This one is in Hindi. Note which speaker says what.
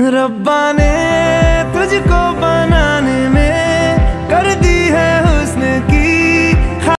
Speaker 1: रब्बा ने